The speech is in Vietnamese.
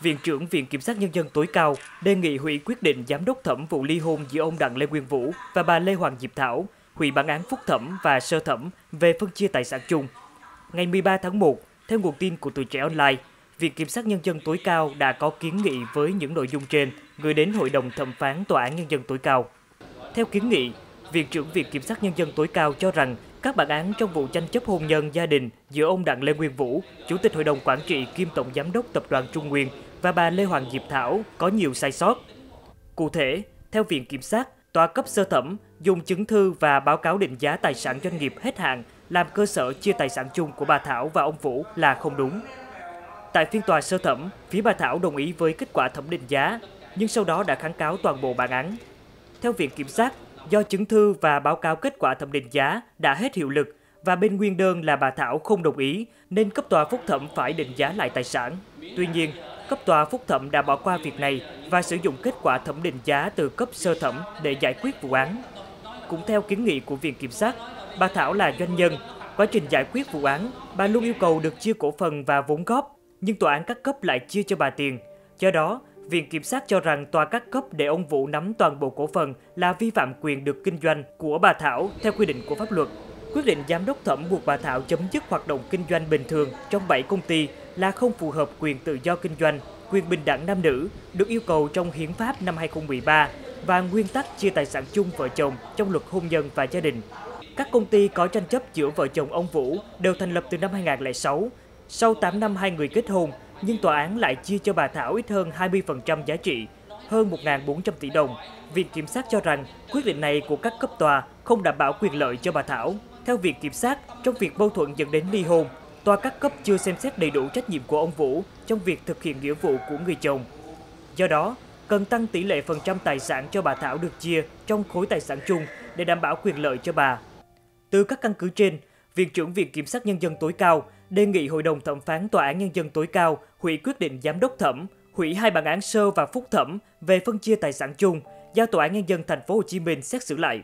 Viện trưởng Viện Kiểm sát Nhân dân tối cao đề nghị hủy quyết định giám đốc thẩm vụ ly hôn giữa ông Đặng Lê Nguyên Vũ và bà Lê Hoàng Diệp Thảo, hủy bản án phúc thẩm và sơ thẩm về phân chia tài sản chung. Ngày 13 tháng 1, theo nguồn tin của tuổi trẻ online, Viện Kiểm sát Nhân dân tối cao đã có kiến nghị với những nội dung trên gửi đến Hội đồng thẩm phán Tòa án Nhân dân tối cao. Theo kiến nghị, Viện trưởng Viện Kiểm sát Nhân dân tối cao cho rằng các bản án trong vụ tranh chấp hôn nhân gia đình giữa ông Đặng Lê Nguyên Vũ, Chủ tịch Hội đồng Quản trị kiêm Tổng Giám đốc Tập đoàn Trung Nguyên và bà Lê Hoàng Diệp Thảo có nhiều sai sót. Cụ thể, theo Viện Kiểm sát, tòa cấp sơ thẩm dùng chứng thư và báo cáo định giá tài sản doanh nghiệp hết hạn làm cơ sở chia tài sản chung của bà Thảo và ông Vũ là không đúng. Tại phiên tòa sơ thẩm, phía bà Thảo đồng ý với kết quả thẩm định giá, nhưng sau đó đã kháng cáo toàn bộ bản án. Theo Viện Kiểm sát, do chứng thư và báo cáo kết quả thẩm định giá đã hết hiệu lực và bên nguyên đơn là bà Thảo không đồng ý nên cấp tòa phúc thẩm phải định giá lại tài sản. Tuy nhiên, cấp tòa phúc thẩm đã bỏ qua việc này và sử dụng kết quả thẩm định giá từ cấp sơ thẩm để giải quyết vụ án. Cũng theo kiến nghị của Viện Kiểm sát, bà Thảo là doanh nhân. Quá trình giải quyết vụ án, bà luôn yêu cầu được chia cổ phần và vốn góp, nhưng tòa án các cấp lại chia cho bà tiền. Do đó, Viện Kiểm sát cho rằng tòa các cấp để ông Vũ nắm toàn bộ cổ phần là vi phạm quyền được kinh doanh của bà Thảo theo quy định của pháp luật. Quyết định giám đốc thẩm buộc bà Thảo chấm dứt hoạt động kinh doanh bình thường trong 7 công ty là không phù hợp quyền tự do kinh doanh, quyền bình đẳng nam nữ được yêu cầu trong Hiến pháp năm 2013 và nguyên tắc chia tài sản chung vợ chồng trong luật hôn nhân và gia đình. Các công ty có tranh chấp giữa vợ chồng ông Vũ đều thành lập từ năm 2006. Sau 8 năm hai người kết hôn, nhưng tòa án lại chia cho bà Thảo ít hơn 20% giá trị, hơn 1.400 tỷ đồng. Viện Kiểm sát cho rằng quyết định này của các cấp tòa không đảm bảo quyền lợi cho bà Thảo. Theo Viện Kiểm sát, trong việc mâu thuẫn dẫn đến ly hôn, tòa các cấp chưa xem xét đầy đủ trách nhiệm của ông Vũ trong việc thực hiện nghĩa vụ của người chồng. Do đó, cần tăng tỷ lệ phần trăm tài sản cho bà Thảo được chia trong khối tài sản chung để đảm bảo quyền lợi cho bà. Từ các căn cứ trên, Viện trưởng Viện Kiểm sát Nhân dân tối cao đề nghị Hội đồng thẩm phán Tòa án Nhân dân tối cao hủy quyết định giám đốc thẩm, hủy hai bản án sơ và phúc thẩm về phân chia tài sản chung, giao Tòa án Nhân dân thành phố Hồ Chí Minh xét xử lại.